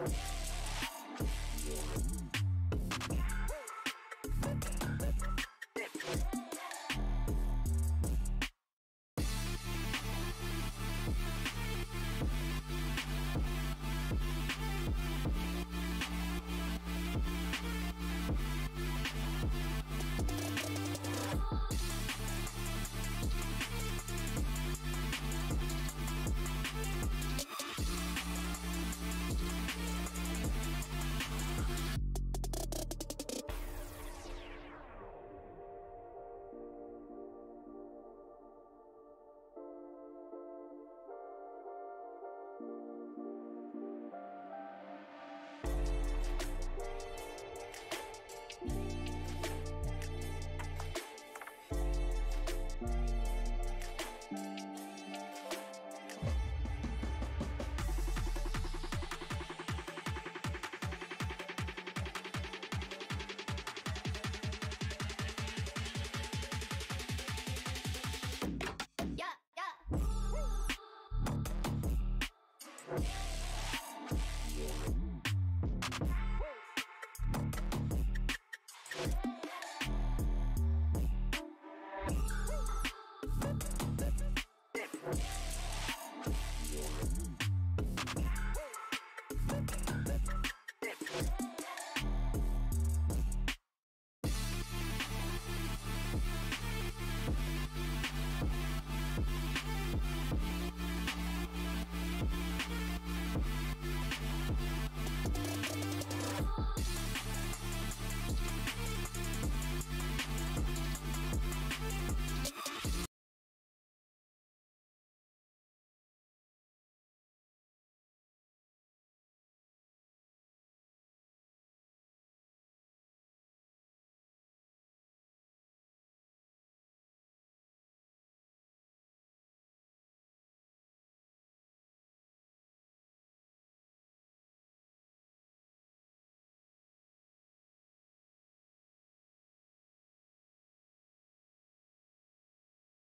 you you.